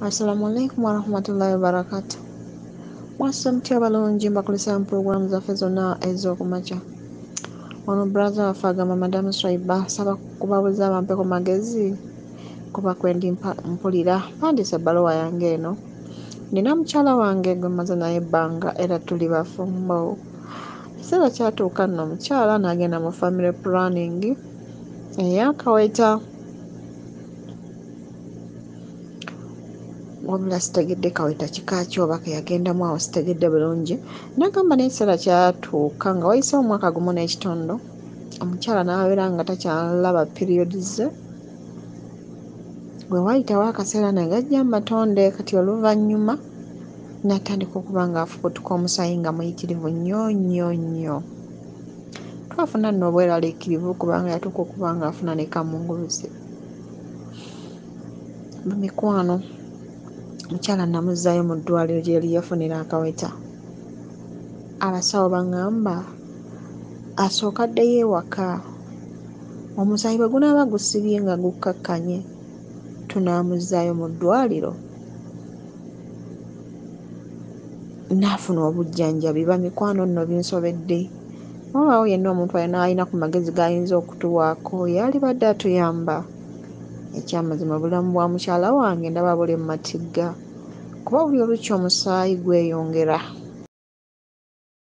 Assalamu alaikum warahmatullahi wabarakatuh. Mwassa mutya balungi mbakulisa mu pulogulaamu zaffe zonna ez'okumakya. Ono brother waffe agamba Madamu Swaiba saba kubabuuza bampeko magezi kuba kwe ndi mpa- mpulira mpandiise ebbaluwa yange eno. Nina mukyala wange gwe mmaze naye ebbanga era tuli bafumbo. Ekiseera kyatuuka nno omukyala n'agenda mu family planning ey'akaweta. Wabula sitegedde kaweta kika ki oba ke yagendamu awo sitegedde bulungi. Nagamba n'ekiseera kyatuuka nga wayiseewo omwaka gumu n'ekitundu omukyala n'abeera nga takyalaba periodi ze. Bwe waayitawo akaseera ne gajja mu matonde kati oluvannyuma n'atandika okuba ng'afubutuka omusaayi nga muyitirivu nnyo nnyo nnyo. Twafuna nno obweraliikirivu kubanga yatuuka okuba ng'afuna ne kamunguluze bamikwano omukyala namuzzaayo mu ddwaliro gye yali yafunira akaweta. Abasawo baŋŋamba asooka addeyo ewaka. Omusaayi bwe gunaaba gusibye nga gukkakkanye tunaamuzzaayo mu ddwaliro. N'afuna obujjanjabi bamikwano nno binsobedde. Wabaawo yenna omuntu alina alina ku magezi g'ayinza okutuwaako yalibadde atuyamba ekyamazima obulamu bwa mukyala wange ndaba buli mu matigga kuba buli olukya omusaayi gweyongera